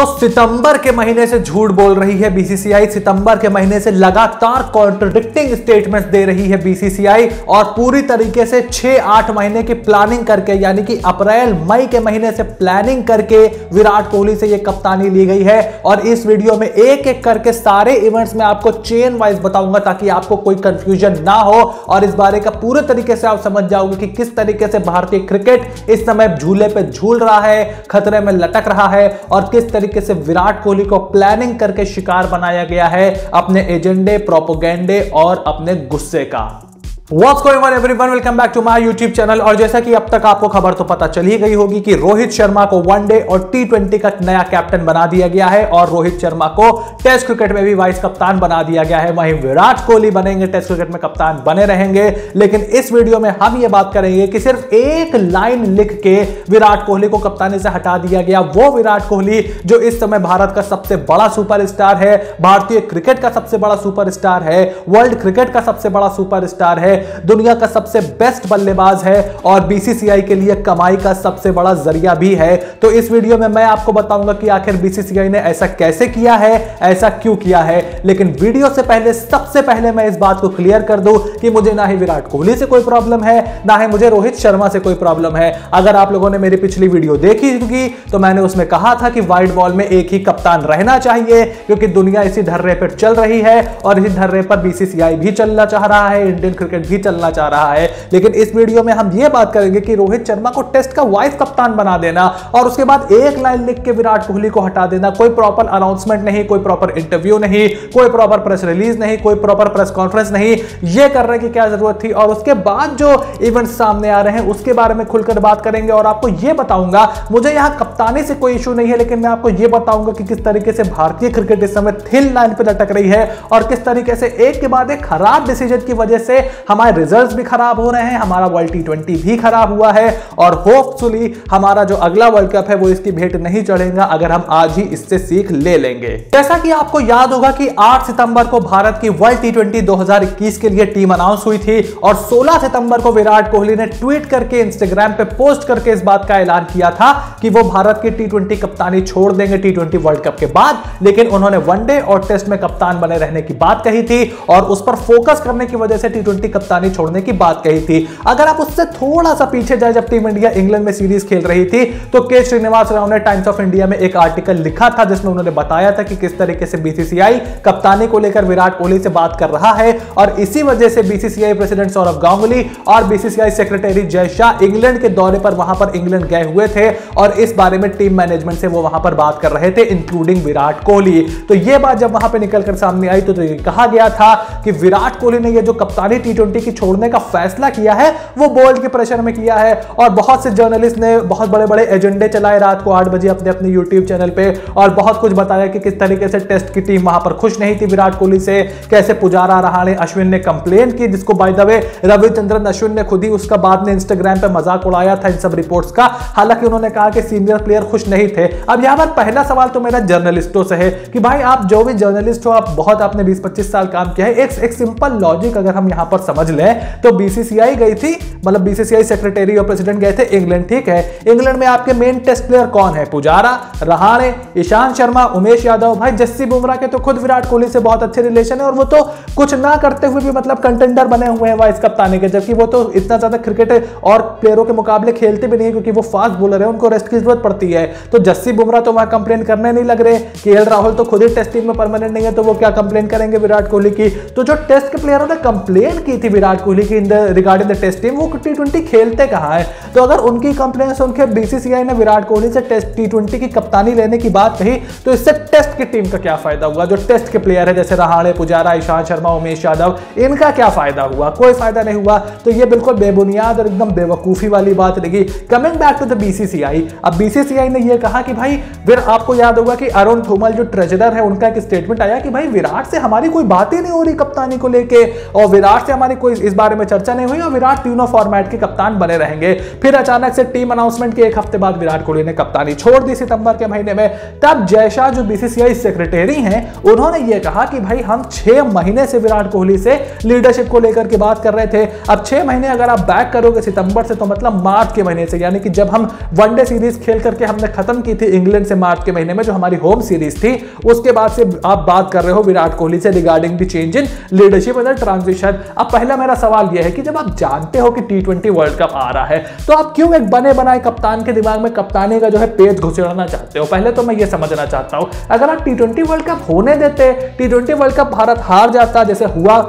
तो सितंबर के महीने से झूठ बोल रही है बीसीसीआई सितंबर के महीने से लगातार कॉन्ट्रोडिक्टिंग स्टेटमेंट्स दे रही है बीसीसीआई और पूरी तरीके से छह आठ महीने की प्लानिंग करके, यानी कि अप्रैल, मई के महीने से प्लानिंग करके विराट कोहली से यह कप्तानी ली गई है। और इस वीडियो में एक एक करके सारे इवेंट्स में आपको चेन वाइज बताऊँगा ताकि आपको कोई कंफ्यूजन ना हो। और इस बारे का पूरे तरीके से आप समझ जाओगे कि किस तरीके से भारतीय क्रिकेट इस समय झूले पे झूल रहा है, खतरे में लटक रहा है और किस तरीके से विराट कोहली को प्लानिंग करके शिकार बनाया गया है अपने एजेंडे प्रोपोगेंडे और अपने गुस्से का। What's going on, everyone? Welcome back to my YouTube channel. और जैसा कि अब तक आपको खबर तो पता चल ही गई होगी कि रोहित शर्मा को वनडे और टी ट्वेंटी का नया कैप्टन बना दिया गया है और रोहित शर्मा को टेस्ट क्रिकेट में भी वाइस कप्तान बना दिया गया है। वहीं विराट कोहली बनेंगे टेस्ट क्रिकेट में कप्तान बने रहेंगे। लेकिन इस वीडियो में हम ये बात करेंगे कि सिर्फ़ एक लाइन लिख के विराट कोहली को कप्तानी से हटा दिया गया। वो विराट कोहली जो इस समय भारत का सबसे बड़ा सुपरस्टार है, भारतीय क्रिकेट का सबसे बड़ा सुपरस्टार है वर्ल्ड क्रिकेट का सबसे बड़ा सुपरस्टार है दुनिया का सबसे बेस्ट बल्लेबाज है और बीसीसीआई के लिए कमाई का सबसे बड़ा ज़रिया भी है। तो इस वीडियो में मैं आपको बताऊँगा कि आखिर बीसीसीआई ने ऐसा कैसे किया है, ऐसा क्यों किया है। लेकिन वीडियो से पहले, सबसे पहले मैं इस बात को क्लियर कर दूँ कि मुझे ना ही विराट कोहली से कोई प्रॉब्लम है, ना ही मुझे रोहित शर्मा से कोई प्रॉब्लम है। अगर आप लोगों ने मेरी पिछली वीडियो देखी होगी तो मैंने उसमें कहा था कि व्हाइट बॉल में एक ही कप्तान रहना चाहिए, क्योंकि दुनिया इसी धर्रे पर चल रही है और इसी धर्रे पर बीसीसीआई भी चलना चाह रहा है। इंडियन क्रिकेट भी चलना चाह रहा है। लेकिन इस वीडियो में हम ये बात करेंगे कि रोहित शर्मा को टेस्ट का वाइस कप्तान बना देना और उसके बाद एक लाइन लिख के विराट कोहली को हटा देना। कोई प्रॉपर अनाउंसमेंट नहीं, कोई प्रॉपर इंटरव्यू नहीं, कोई प्रॉपर प्रेस रिलीज़ नहीं, कोई प्रॉपर प्रेस कॉन्फ्रेंस नहीं। ये करने की क्या ज़रूरत थी और उसके बाद जो इवेंट सामने आ रहे हैं, उसके बारे में खुलकर बात करेंगे और आपको यह बताऊँगा, मुझे यहाँ कप्तानी से कोई इशू नहीं है, लेकिन मैं आपको यह बताऊँगा कि किस तरीके से भारतीय क्रिकेट इस समय थिन लाइन पर लटक रही है और किस तरीके से एक के बाद एक खराब डिसीज़न की वजह से हमारे रिज़ल्ट भी खराब हो रहे हैं, हमारा वर्ल्ड टी ट्वेंटी भी खराब हुआ है और होपफुली हमारा जो अगला वर्ल्ड कप है, वो इसकी भेंट नहीं चढ़ेगा, अगर हम आज ही इससे सीख ले लेंगे। जैसा कि आपको याद होगा कि 8 सितंबर को भारत की वर्ल्ड टी ट्वेंटी 2021 के लिए टीम अनाउंस हुई थी और 16 सितंबर को विराट कोहली ने ट्वीट करके इंस्टाग्राम पे पोस्ट करके इस बात का ऐलान किया था कि वो भारत की टी ट्वेंटी कप्तानी छोड़ देंगे टी ट्वेंटी वर्ल्ड कप के बाद, लेकिन उन्होंने वनडे और टेस्ट में कप्तान बने रहने की बात कही थी और उस पर फोकस करने की वजह से टी कप्तानी छोड़ने की बात कही थी। अगर आप उससे थोड़ा सा पीछे जाए जब टीम इंडिया इंग्लैंड में सीरीज़ खेल रही थी तो के श्रीनिवास राव ने टाइम्स ऑफ़ इंडिया में एक आर्टिकल लिखा था जिसमें उन्होंने बताया था कि किस तरीके से बीसीसीआई कप्तानी को लेकर विराट कोहली से बात कर रहा है और इसी वजह से बीसीसीआई प्रेसिडेंट सौरभ गांगुली और BCCI secretary Jay Shah England के दौरे पर वहाँ पर इंग्लैंड गए हुए थे और इस बारे में टीम मैनेजमेंट से वो वहाँ पर बात कर रहे थे इंक्लूडिंग विराट कोहली। तो यह बात जब वहाँ पर निकलकर सामने आई तो, तो कहा गया था कि विराट कोहली ने यह जो कप्तानी टी ट्वेंटी की छोड़ने का फैसला किया है वो बोर्ड के प्रेशर में किया है। और बहुत से जर्नलिस्ट ने बहुत बड़े बड़े एजेंडे चलाए रात को आठ बजे अपने अपने यूट्यूब चैनल पे और बहुत कुछ बताया कि किस तरीके से टेस्ट की टीम वहाँ पर खुश नहीं थी विराट कोहली से कैसे पुजारा रहाणे अश्विन ने कंप्लेन की जिसको by the way Ravichandran Ashwin ने खुद ही उसका बाद में इंस्टाग्राम पर मज़ाक उड़ाया था इन सब रिपोर्ट्स का। हालाँकि उन्होंने कहा कि सीनियर प्लेयर खुश नहीं थे। अब यहाँ पर पहला सवाल तो मेरा जर्नलिस्टों से है कि भाई आप जो भी जर्नलिस्ट हो आप बहुत आपने बीस पच्चीस साल काम किया है। एक, एक सिंपल लॉजिक अगर हम यहाँ पर समझ लें। तो बीसीसीआई गई थी मतलब बीसीसीआई सेक्रेटरी और प्रेसिडेंट गए थे इंग्लैंड ठीक है? इंग्लैंड में आपके मेन टेस्ट प्लेयर कौन है? पुजारा, रहाणे ईशांत शर्मा, उमेश यादव। भाई, जस्सी बुमराह के तो खुद विराट कोहली से बहुत अच्छे रिलेशन है और वो तो कुछ ना करते हुए भी मतलब कंटेंडर बने हुए हैं वाइस कप्तानी के, जबकि वो तो इतना ज़्यादा क्रिकेट और प्लेयरों के मुकाबले खेलते भी नहीं है क्योंकि वो फास्ट बॉलर है, उनको रेस्ट की ज़रूरत पड़ती है। तो जस्सी बुमराह तो वहाँ कंप्लेन करने नहीं लग रहे। के राहुल तो खुद ही टेस्ट टीम में परमानेंट नहीं है तो वो क्या कंप्लेन करेंगे विराट कोहली की? तो जो टेस्ट के प्लेयरों ने कंप्लेन की थी विराट कोहली की in the regarding the test team वो टी ट्वेंटी खेलते कहाँ है? तो अगर उनकी कंप्लेन सुन के बीसीसीआई ने विराट कोहली से टेस्ट टी ट्वेंटी की कप्तानी लेने की बात कही तो इससे टेस्ट की टीम का क्या फ़ायदा हुआ? जो टेस्ट के प्लेयर है, जैसे रहाणे, पुजारा ईशांत शर्मा, उमेश यादव, इनका क्या फ़ायदा हुआ? कोई फ़ायदा नहीं हुआ। तो ये बिल्कुल बेबुनियाद और एकदम बेवकूफ़ी वाली बात लगी। Coming back to the BCCI अब बीसीसीआई ने यह कहा कि भाई, फिर आपको याद होगा कि अरुण थोमल जो ट्रेजरर है, उनका एक स्टेटमेंट आया कि भाई, विराट से हमारी कोई बात ही नहीं हो रही कप्तानी को लेके, और विराट से हमारी कोई इस बारे में चर्चा नहीं हुई और विराट तीनों फॉर्मेट के कप्तान बने रहेंगे। फिर अचानक से टीम अनाउंसमेंट के एक हफ़्ते बाद विराट कोहली ने कप्तानी छोड़ दी सितंबर के महीने में। तब जयशाह, जो बीसीसीआई सेक्रेटरी हैं, उन्होंने यह कहा कि भाई, हम छह महीने से विराट कोहली से लीडरशिप को लेकर के बात कर रहे थे। अब छह महीने अगर आप बैक करोगे सितंबर से तो मतलब मार्च के महीने से, यानी कि जब हम वनडे सीरीज़ खेल करके हमने खत्म की थी इंग्लैंड से मार्च के महीने में, जो हमारी होम सीरीज़ थी, उसके बाद से आप बात कर रहे हो विराट कोहली से regarding the change in leadership in transition अब पहला मेरा सवाल यह है कि जब आप जानते हो कि टी ट्वेंटी वर्ल्ड कप आ रहा है तो आप क्यों एक बने बनाए कप्तान के दिमाग में कप्तानी का जो है पेज घुसेड़ना चाहते हो? पहले तो मैं ये समझना चाहता हूँ, अगर आप टी ट्वेंटी वर्ल्ड कप होने देते T twenty world cup Bharat हार जाता, जैसे हुआ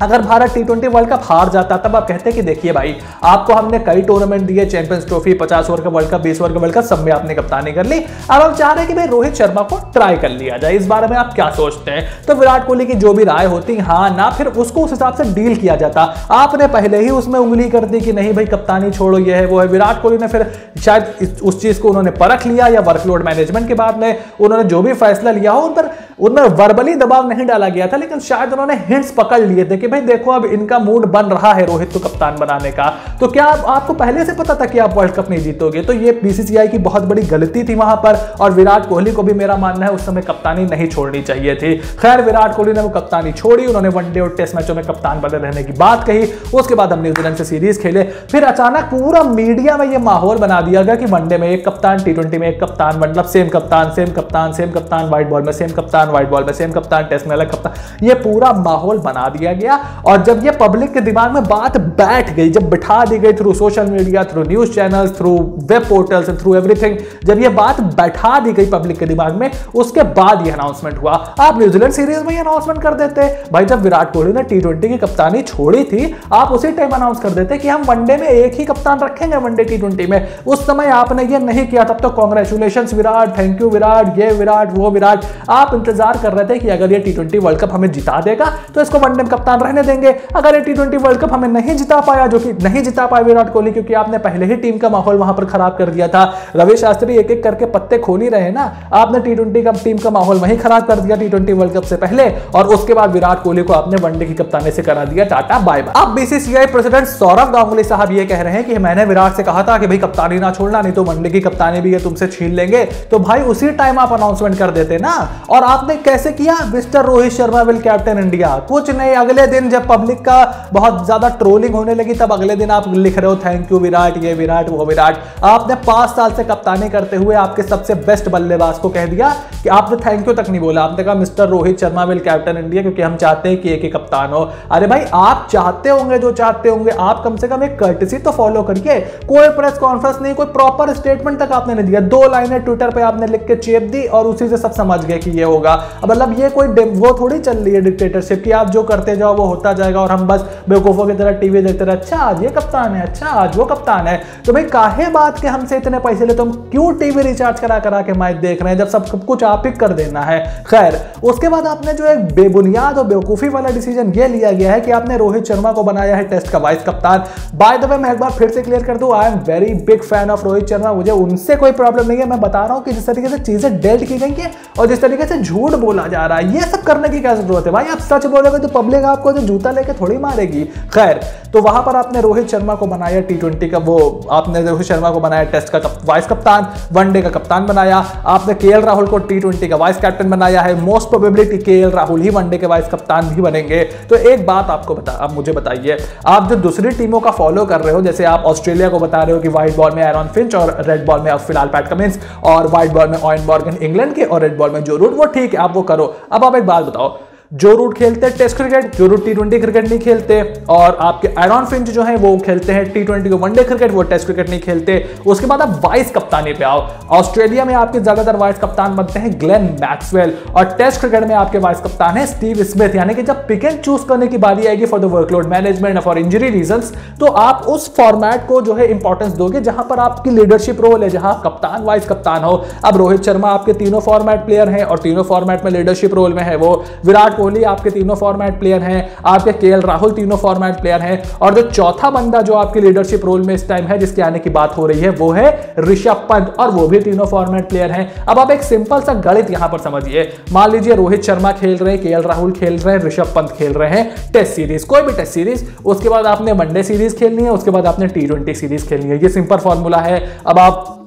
अगर Bharat T twenty world cup हार जाता, तब आप कहते कि देखिए भाई, आपको हमने कई टूर्नामेंट दिए चैंपियंस ट्रॉफी पचास ओवर का वर्ल्ड कप बीस ओवर का वर्ल्ड कप सब में आपने कप्तानी कर ली। अब हम चाह रहे कि भाई रोहित शर्मा को ट्राई कर लिया जाए। इस बारे में आप क्या सोचते हैं? तो विराट कोहली की जो भी राय होती हाँ ना, फिर उसको उस हिसाब से डील किया जाता। आपने पहले ही उसमें उंगली कर दी कि नहीं भाई, कप्तानी छोड़ो, ये है, वो है। विराट कोहली ने फिर शायद उस चीज़ को उन्होंने परख लिया या वर्कलोड मैनेजमेंट के बाद में उन्होंने जो भी फैसला लिया हो, उन पर उनमें वर्बली दबाव नहीं डाला गया था लेकिन शायद उन्होंने हिंट्स पकड़ लिए थे कि भाई देखो अब इनका मूड बन रहा है रोहित को कप्तान बनाने का। तो क्या आप, आपको पहले से पता था कि आप वर्ल्ड कप नहीं जीतोगे? तो ये बीसीसीआई की बहुत बड़ी गलती थी वहाँ पर और विराट कोहली को भी मेरा मानना है उस समय कप्तानी नहीं छोड़नी चाहिए थी। खैर विराट कोहली ने वो कप्तानी छोड़ी उन्होंने वनडे और टेस्ट मैचों में कप्तान बने रहने की बात कही। उसके बाद हम न्यूजीलैंड से सीरीज़ खेले। फिर अचानक पूरा मीडिया में ये माहौल बना दिया गया कि वनडे में एक कप्तान टी में एक कप्तान मतलब सेम कप्तान सेम कप्तान सेम कप्तान व्हाइट बॉल में सेम कप्तान व्हाइट बॉल में सेम कप्तान टेस्ट में अलग कप्तान। ये पूरा माहौल बना दिया गया और जब ये पब्लिक के दिमाग में बात बैठ गई, जब बिठा दी गई through social media through news channel through web portals through everything जब ये बात बैठा दी गई पब्लिक के दिमाग में, उसके बाद ये अनाउंसमेंट हुआ। आप न्यूजीलैंड सीरीज़ में अनाउंसमेंट कर देते। भाई, जब विराट कोहली ने टी की कप्तानी छोड़ी थी, आप उसी टाइम अनाउंस कर देते कि हम वनडे में एक ही कप्तान रखेंगे वनडे टी में। उस समय आपने ये नहीं किया, तब तो congratulation Virat thank you Virat, ये विराट, वो विराट। आप इंतज़ार कर रहे थे कि अगर ये टी वर्ल्ड कप हमें जिता देगा तो इसको वनडे कप्तान रहने देंगे। अगर ये टी वर्ल्ड कप हमें नहीं जिता पाया, जो कि नहीं जिता पाया विराट कोहली, क्योंकि आपने पहले ही टीम का माहौल वहाँ पर खराब कर दिया था। रवि शास्त्री एक एक करके पत्ते खोल ही रहे ना। आपने टी का टीम का माहौल वहीं खराब कर दिया टी वर्ल्ड कप से पहले, और उसके बाद विराट कोहली को आपने वनडे की कप्तानी से करा दिया। टाटा बाय बाय अब बीसीसीआई प्रेसिडेंट सौरभ गांगुली साहब ये कह रहे हैं कि मैंने विराट से कहा था कि भाई कप्तानी ना छोड़ना, नहीं तो वनडे की कप्तानी भी ये तुमसे छीन लेंगे। तो भाई उसी टाइम आप अनाउंसमेंट कर देते ना। और आपने कैसे किया? Mister Rohit Sharma will captain India कुछ नहीं, अगले दिन जब पब्लिक का बहुत ज़्यादा ट्रोलिंग होने लगी, तब अगले दिन आप लिख रहे हो थैंक यू विराट, ये विराट, वो विराट। आपने पाँच साल से कप्तानी करते हुए आपके सबसे बेस्ट बल्लेबाज को कह दिया कि आपने थैंक यू तक नहीं बोला। आपने कहा, mister Rohit Sharma will captain India क्योंकि हम चाहते हैं कि एक ही कप्तान हो। अरे भाई, आप चाहते होंगे जो चाहते होंगे। आप कम से कम एक कर्टसी तो फॉलो करिए। कोई प्रेस कॉन्फ्रेंस नहीं, कोई प्रॉपर स्टेटमेंट तक आपने नहीं दिया। दो लाइनें ट्विटर पे आपने लिख के चेप दी और उसी से सब समझ गए कि ये होगा। मतलब ये कोई वो थोड़ी चल रही है डिक्टेटरशिप की आप जो करते जाओ वो होता जाएगा और हम बस बेवकूफों की तरह टीवी देखते रहे। अच्छा आज ये कप्तान है अच्छा आज वो कप्तान है। तो भाई, काहे बात के हमसे इतने पैसे ले, तुम क्यों टीवी रिचार्ज करा करा के मैच देख रहे हैं? जब सब कुछ आप ही कर देना है। खैर, उसके बाद आपने जो एक बेबुनियाद और बेवकूफ़ी वाला डिसीज़न ये लिया गया है कि आपने रोहित शर्मा को बनाया है टेस्ट का वाइस कप्तान। बाय द वे मैं एक बार फिर से क्लियर कर दूँ I am very big fan of Rohit Sharma. मुझे उनसे कोई प्रॉब्लम नहीं है। मैं बता रहा हूँ कि जिस तरीके से चीज़ें डेल्ट की गई है और जिस तरीके से झूठ बोला जा रहा है ये सब करने की क्या ज़रूरत है? भाई आप सच बोलोगे तो पब्लिक आपको जो जूता लेके थोड़ी मारेगी। खैर तो वहाँ पर आपने रोहित शर्मा को बनाया टी ट्वेंटी का वो आपने रोहित शर्मा को बनाया टेस्ट का कप, वाइस कप्तान वनडे का कप्तान बनाया। आपने केएल राहुल को टी का वाइस कैप्टन बनाया है। मोस्ट प्रोबेबिलिटी के राहुल ही वनडे के वाइस कप्तान भी बनेंगे। तो एक बात आपको बता आप मुझे बताइए आप जो दूसरी टीमों का फॉलो कर रहे हो जैसे आप ऑस्ट्रेलिया को बता रहे हो कि व्हाइट बॉल में एरॉन फिंच और रेड बॉल में अब फ़िलहाल पैट कमिंस और व्हाइट बॉल में ऑयन बॉर्गन इंग्लैंड के और रेड बॉल में जो रूट वो ठीक है आप वो करो। अब आप एक बात बताओ जो रूट खेलते हैं test cricket Joe Root T twenty cricket नहीं खेलते, और आपके एरॉन फिंच जो है, वो खेलते हैं T twenty one day cricket वो टेस्ट क्रिकेट नहीं खेलते। उसके बाद आप वाइस कप्तानी पे आओ। ऑस्ट्रेलिया में आपके ज़्यादातर वाइस कप्तान बनते हैं ग्लेन मैक्सवेल और टेस्ट क्रिकेट में आपके वाइस कप्तान है स्टीव स्मिथ यानी कि जब पिक एंड चूज़ करने की बारी आएगी for the workload management for injury reason तो आप उस फॉर्मेट को जो है इंपॉर्टेंस दोगे जहाँ पर आपकी लीडरशिप रोल है, जहाँ कप्तान वाइस कप्तान हो। अब रोहित शर्मा आपके तीनों फॉर्मेट प्लेयर हैं, और तीनों फॉर्मेट में लीडरशिप रोल में है वो। विराट कोहली आपके तीनों फॉर्मेट प्लेयर हैं, आपके केएल राहुल तीनों फॉर्मेट प्लेयर हैं, और जो चौथा बंदा जो आपकी लीडरशिप रोल में इस टाइम है, जिसके आने की बात हो रही है, वो है ऋषभ पंत, और वो भी तीनों फॉर्मेट प्लेयर हैं। अब आप एक सिंपल सा गणित यहाँ पर समझिए। मान लीजिए रोहित शर्मा खेल रहे हैं के राहुल खेल रहे हैं, ऋषभ पंत खेल रहे हैं टेस्ट सीरीज़ कोई भी टेस्ट सीरीज़ उसके बाद आपने वनडे सीरीज़ खेलनी है, उसके बाद आपने टी सीरीज़ खेलनी है। ये सिंपल फॉर्मूला है। अब आप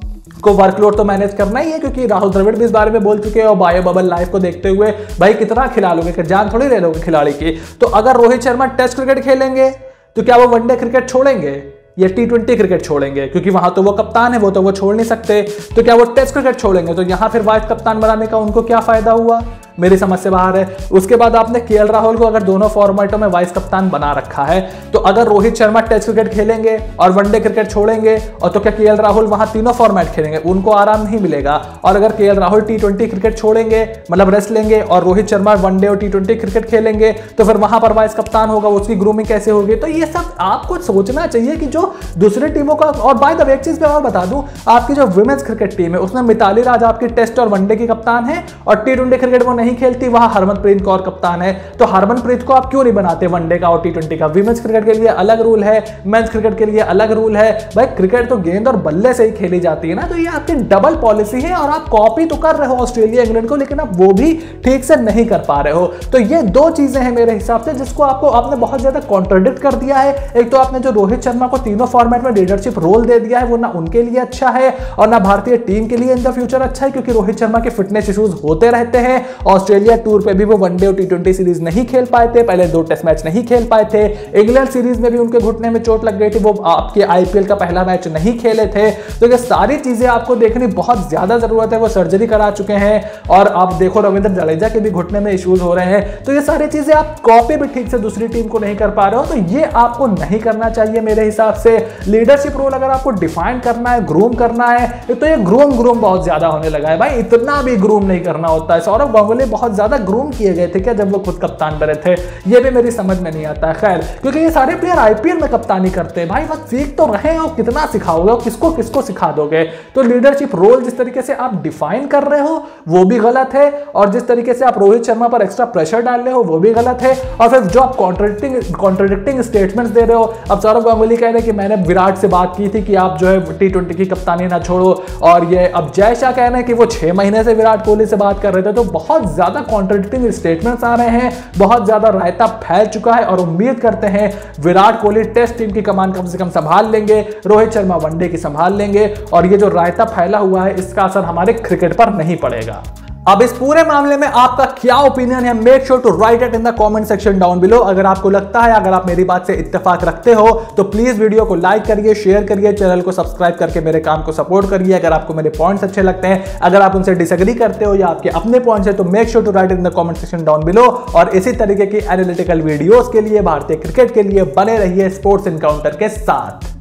को वर्कलोड तो मैनेज करना ही है, क्योंकि राहुल द्रविड़ भी इस बारे में बोल चुके हैं और बायो बबल लाइफ को देखते हुए, भाई, कितना खिला लोगे? जान थोड़ी ले लोगे खिलाड़ी की? तो अगर रोहित शर्मा टेस्ट क्रिकेट खेलेंगे तो क्या वो वनडे क्रिकेट छोड़ेंगे? या टी ट्वेंटी क्रिकेट छोड़ेंगे? क्योंकि वहाँ तो वो कप्तान है, वो तो वो छोड़ नहीं सकते। तो क्या वो टेस्ट क्रिकेट छोड़ेंगे? तो यहाँ फिर वाइस कप्तान बनाने का उनको क्या फ़ायदा हुआ? मेरी समझ से बाहर है। उसके बाद आपने के राहुल को अगर दोनों फॉर्मेटों में वाइस कप्तान बना रखा है तो अगर रोहित शर्मा टेस्ट क्रिकेट खेलेंगे और वनडे क्रिकेट छोड़ेंगे, और तो क्या के राहुल वहाँ तीनों फॉर्मेट खेलेंगे? उनको आराम नहीं मिलेगा। और अगर के राहुल टी क्रिकेट छोड़ेंगे मतलब रेस्ट लेंगे, और रोहित शर्मा वनडे और टी क्रिकेट खेलेंगे तो फिर वहाँ पर वाइस कप्तान होगा, उसकी ग्रूमिंग कैसे होगी? तो ये सब आपको सोचना चाहिए कि जो दूसरी टीमों का, और बाय द एक चीज़ मैं और बता दूँ, आपकी जो वुमेन्स क्रिकेट टीम है, उसमें मिताली राज आपकी टेस्ट और वनडे की कप्तान है, और टी क्रिकेट वो नहीं खेलती, वहाँ हरमनप्रीत कौर कप्तान है। तो हरमनप्रीत को आप क्यों नहीं बनाते वनडे का और टी ट्वेंटी का? विमेंस क्रिकेट के लिए अलग रूल है मेंस क्रिकेट के लिए अलग रूल है। भाई क्रिकेट तो गेंद और बल्ले से ही खेली जाती है ना तो ये आपकी डबल पॉलिसी है और आप कॉपी तो कर रहे हो ऑस्ट्रेलिया इंग्लैंड को, लेकिन आप वो भी ठीक से नहीं कर पा रहे हो। तो ये दो चीज़ें हैं मेरे हिसाब से, जिसको आपको आपने बहुत ज़्यादा कॉन्ट्रोडिक्ट कर दिया है। एक तो आपने जो रोहित शर्मा को तीनों फॉर्मेट में लीडरशिप रोल दे दिया है, वो ना उनके लिए अच्छा है और ना भारतीय टीम के लिए इन द फ्यूचर अच्छा है, क्योंकि रोहित शर्मा के फिटनेस इश्यूज़ होते रहते हैं ऑस्ट्रेलिया टूर पे भी वो वनडे और टी ट्वेंटी सीरीज़ नहीं खेल पाए थे, पहले दो टेस्ट मैच नहीं खेल पाए थे। इंग्लैंड सीरीज़ में भी उनके घुटने में चोट लग गई थी, वो आपके आईपीएल का पहला मैच नहीं खेले थे। तो ये सारी चीज़ें आपको देखनी बहुत ज़्यादा ज़रूरत है, वो सर्जरी करा चुके हैं। और आप देखो रविंद्र जडेजा के भी घुटने में इश्यूज़ हो रहे हैं। तो ये सारी चीज़ें आप कॉपी भी ठीक से दूसरी टीम को नहीं कर पा रहे हो तो ये आपको नहीं करना चाहिए मेरे हिसाब से। लीडरशिप रोल अगर आपको डिफाइन करना है ग्रूम करना है तो ये ग्रूम ग्रूम बहुत ज़्यादा होने लगा है। भाई, इतना भी ग्रूम नहीं करना होता है। सौरभ गांगुली बहुत ज़्यादा ग्रूम किए गए थे क्या जब वो खुद कप्तान बने थे? ये भी मेरी समझ में नहीं आता है खैर, क्योंकि ये सारे प्लेयर आईपीएल में कप्तानी करते हैं। भाई, बस सीख तो रहे हो, कितना सिखाओगे और किसको किसको सिखा दोगे? तो लीडरशिप रोल जिस तरीके से आप डिफाइन कर रहे हो, वो भी गलत है, और जिस तरीके से आप रोहित शर्मा पर एक्स्ट्रा प्रेशर डाल रहे हो, वो भी गलत है, और फिर जो आप कॉन्ट्रेडिक्टिंग कॉन्ट्रेडिक्टिंग स्टेटमेंट्स दे रहे हो, अब सौरभ गांगुली कह रहे हैं कि मैंने विराट से बात की थी कि आप जो है टी की कप्तानी ना छोड़ो, और ये अब जय शाह कह रहे हैं कि वो छह महीने से विराट कोहली से बात कर रहे थे तो ज़्यादा कॉन्ट्रडिक्टिंग स्टेटमेंट्स आ रहे हैं, बहुत ज़्यादा रायता फैल चुका है और उम्मीद करते हैं विराट कोहली टेस्ट टीम की कमान कम से कम संभाल लेंगे, रोहित शर्मा वनडे की संभाल लेंगे और ये जो रायता फैला हुआ है, इसका असर हमारे क्रिकेट पर नहीं पड़ेगा। अब इस पूरे मामले में आपका क्या ओपिनियन है? Make sure to write it in the comment section down below अगर आपको लगता है, अगर आप मेरी बात से इत्तेफाक रखते हो तो प्लीज़ वीडियो को लाइक करिए शेयर करिए चैनल को सब्सक्राइब करके मेरे काम को सपोर्ट करिए अगर आपको मेरे पॉइंट्स अच्छे लगते हैं। अगर आप उनसे डिसएग्री करते हो या आपके अपने पॉइंट्स है तो make sure to write in the comment section down below और इसी तरीके की एनालिटिकल वीडियोज़ के लिए, भारतीय क्रिकेट के लिए बने रहिए स्पोर्ट्स इनकाउंटर के साथ।